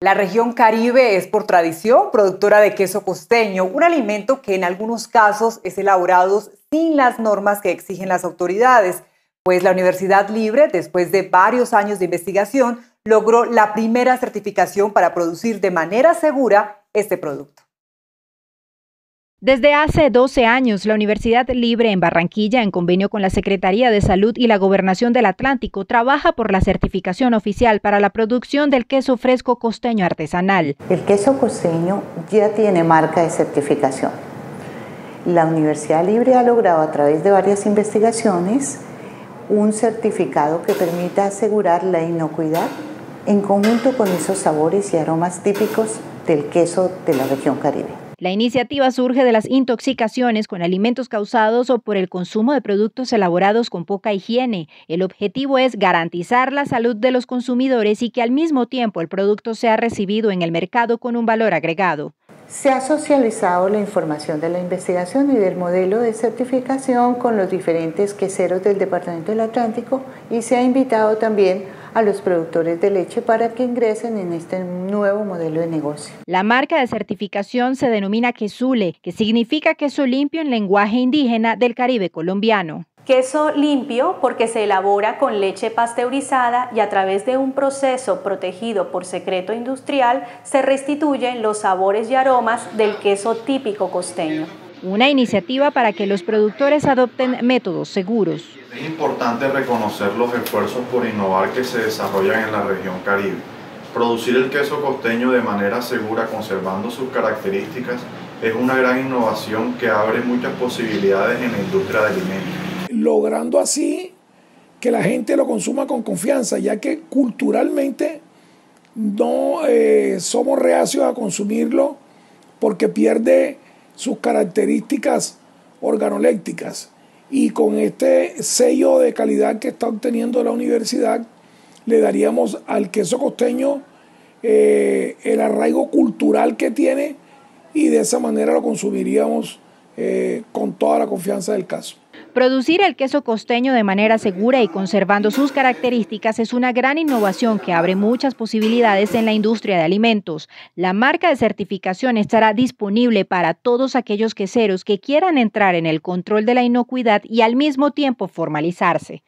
La región Caribe es por tradición productora de queso costeño, un alimento que en algunos casos es elaborado sin las normas que exigen las autoridades, pues la Universidad Libre, después de varios años de investigación, logró la primera certificación para producir de manera segura este producto. Desde hace 12 años, la Universidad Libre en Barranquilla, en convenio con la Secretaría de Salud y la Gobernación del Atlántico, trabaja por la certificación oficial para la producción del queso fresco costeño artesanal. El queso costeño ya tiene marca de certificación. La Universidad Libre ha logrado a través de varias investigaciones un certificado que permita asegurar la inocuidad en conjunto con esos sabores y aromas típicos del queso de la región Caribe. La iniciativa surge de las intoxicaciones con alimentos causados o por el consumo de productos elaborados con poca higiene. El objetivo es garantizar la salud de los consumidores y que al mismo tiempo el producto sea recibido en el mercado con un valor agregado. Se ha socializado la información de la investigación y del modelo de certificación con los diferentes queseros del Departamento del Atlántico y se ha invitado también a los productores de leche para que ingresen en este nuevo modelo de negocio. La marca de certificación se denomina Quesule, que significa queso limpio en lenguaje indígena del Caribe colombiano. Queso limpio porque se elabora con leche pasteurizada y a través de un proceso protegido por secreto industrial se restituyen los sabores y aromas del queso típico costeño. Una iniciativa para que los productores adopten métodos seguros. Es importante reconocer los esfuerzos por innovar que se desarrollan en la región Caribe. Producir el queso costeño de manera segura conservando sus características es una gran innovación que abre muchas posibilidades en la industria de alimentos. Logrando así que la gente lo consuma con confianza, ya que culturalmente no eh, somos reacios a consumirlo porque pierde sus características organolépticas y con este sello de calidad que está obteniendo la universidad, le daríamos al queso costeño eh, el arraigo cultural que tiene y de esa manera lo consumiríamos eh, con toda la confianza del caso. Producir el queso costeño de manera segura y conservando sus características es una gran innovación que abre muchas posibilidades en la industria de alimentos. La marca de certificación estará disponible para todos aquellos queseros que quieran entrar en el control de la inocuidad y al mismo tiempo formalizarse.